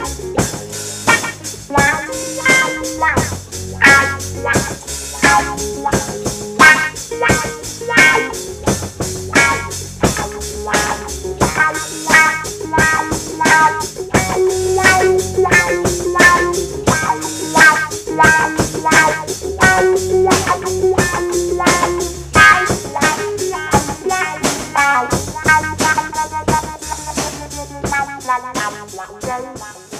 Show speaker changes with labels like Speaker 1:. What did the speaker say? Speaker 1: Bye.
Speaker 2: la la la la la